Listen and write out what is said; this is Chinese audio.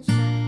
山。水